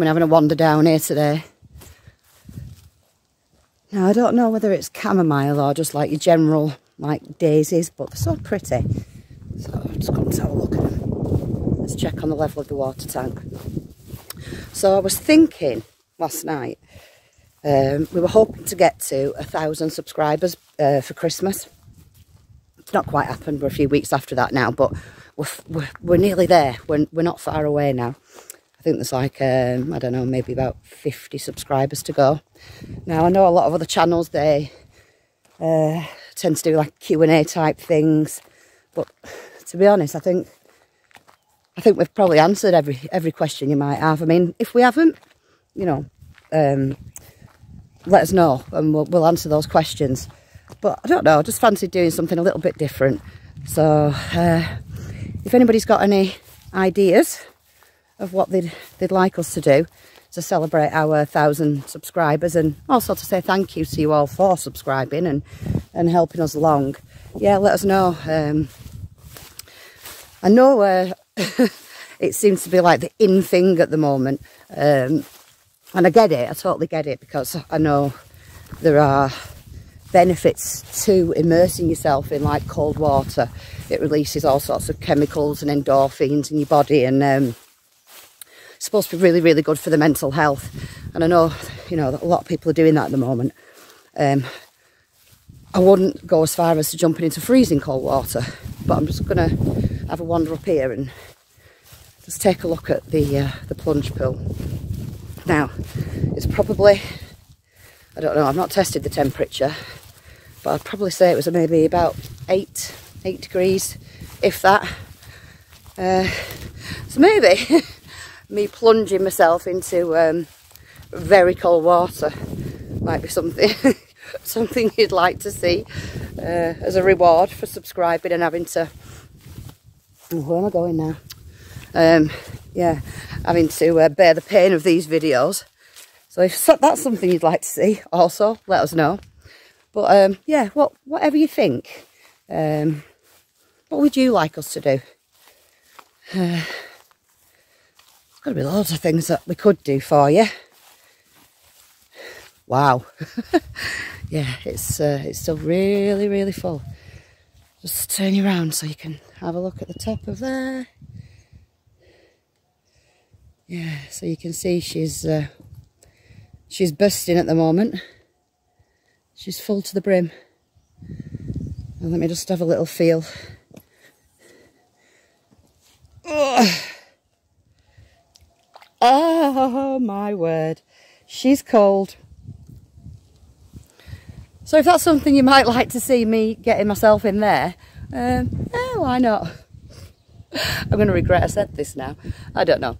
coming having a wander down here today. Now, I don't know whether it's chamomile or just like your general, like daisies, but they're so pretty. So I'll just come to have a look at them. Let's check on the level of the water tank. So I was thinking last night, um, we were hoping to get to a thousand subscribers uh, for Christmas. It's not quite happened. We're a few weeks after that now, but we're, we're, we're nearly there. We're, we're not far away now. I think there's like, um, I don't know, maybe about 50 subscribers to go. Now, I know a lot of other channels, they uh, tend to do like Q&A type things. But to be honest, I think I think we've probably answered every every question you might have. I mean, if we haven't, you know, um, let us know and we'll, we'll answer those questions. But I don't know, I just fancy doing something a little bit different. So uh, if anybody's got any ideas of what they'd, they'd like us to do to celebrate our thousand subscribers and also to say thank you to you all for subscribing and, and helping us along. Yeah, let us know. Um, I know uh, it seems to be like the in thing at the moment. Um, and I get it, I totally get it because I know there are benefits to immersing yourself in like cold water. It releases all sorts of chemicals and endorphins in your body and um, supposed to be really, really good for the mental health. And I know, you know, a lot of people are doing that at the moment. Um, I wouldn't go as far as to jumping into freezing cold water, but I'm just going to have a wander up here and just take a look at the uh, the plunge pool. Now, it's probably, I don't know, I've not tested the temperature, but I'd probably say it was maybe about eight, eight degrees, if that. Uh, so maybe me plunging myself into um, very cold water. Might be something something you'd like to see uh, as a reward for subscribing and having to where am I going now? Um, yeah having to uh, bear the pain of these videos. So if that's something you'd like to see also let us know. But um, yeah what whatever you think um, what would you like us to do? uh, Got to be loads of things that we could do for you. Wow. yeah, it's uh, it's still really, really full. Just turn you around so you can have a look at the top of there. Yeah, so you can see she's uh, she's bursting at the moment. She's full to the brim. And let me just have a little feel. Ugh. Oh my word, she's cold. So if that's something you might like to see me getting myself in there, um, yeah, why not? I'm going to regret I said this now. I don't know.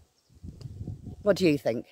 What do you think?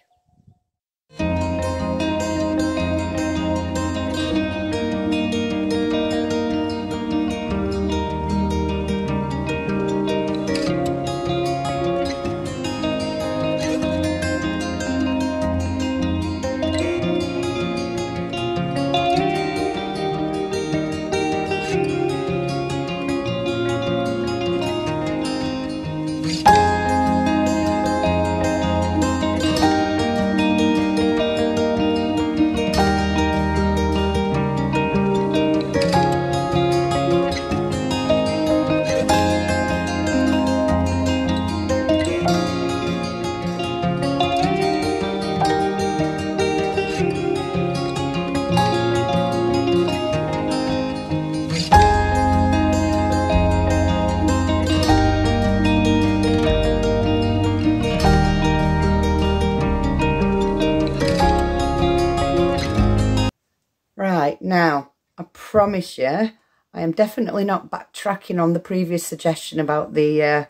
Promise you, I am definitely not backtracking on the previous suggestion about the uh,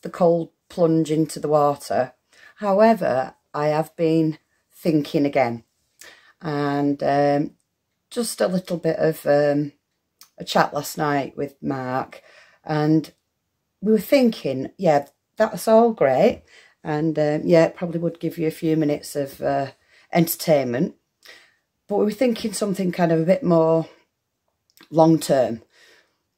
the cold plunge into the water. However, I have been thinking again and um, just a little bit of um, a chat last night with Mark and we were thinking, yeah, that's all great and um, yeah, it probably would give you a few minutes of uh, entertainment but we were thinking something kind of a bit more long term.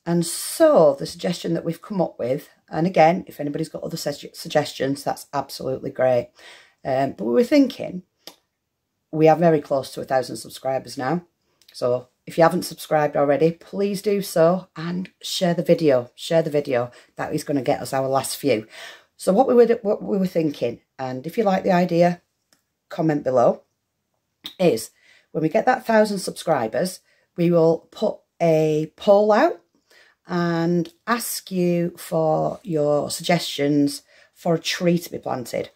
And so the suggestion that we've come up with, and again, if anybody's got other suggestions, that's absolutely great. Um, but we were thinking, we are very close to a thousand subscribers now. So if you haven't subscribed already, please do so and share the video. Share the video. That is going to get us our last few. So what we were what we were thinking, and if you like the idea, comment below, is when we get that thousand subscribers, we will put a poll out and ask you for your suggestions for a tree to be planted.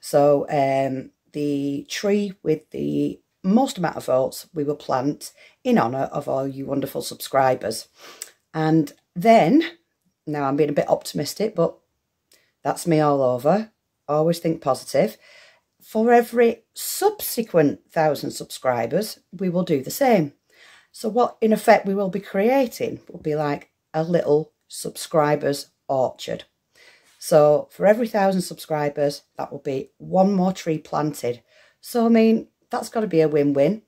So um, the tree with the most amount of votes we will plant in honour of all you wonderful subscribers. And then, now I'm being a bit optimistic, but that's me all over. Always think positive. For every subsequent thousand subscribers, we will do the same. So what in effect we will be creating will be like a little subscribers orchard. So for every thousand subscribers, that will be one more tree planted. So I mean, that's got to be a win-win.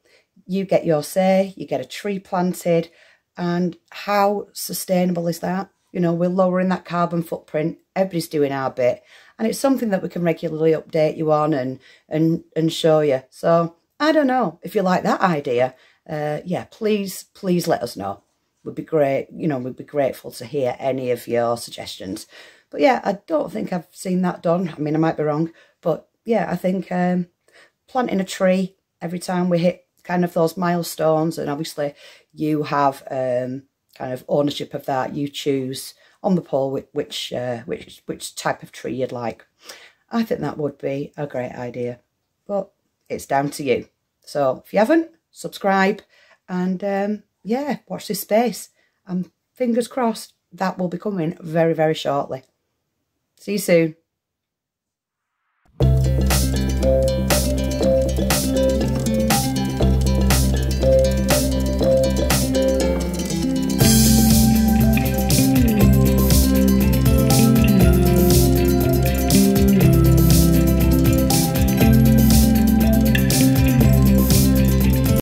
You get your say, you get a tree planted, and how sustainable is that? You know, we're lowering that carbon footprint. Everybody's doing our bit. And it's something that we can regularly update you on and and and show you. So I don't know if you like that idea. Uh, yeah, please, please let us know. We'd be great. You know, we'd be grateful to hear any of your suggestions. But yeah, I don't think I've seen that done. I mean, I might be wrong, but yeah, I think um, planting a tree every time we hit kind of those milestones, and obviously you have um, kind of ownership of that. You choose on the poll which which, uh, which which type of tree you'd like. I think that would be a great idea, but it's down to you. So if you haven't, subscribe, and um, yeah, watch this space. And fingers crossed that will be coming very, very shortly. See you soon.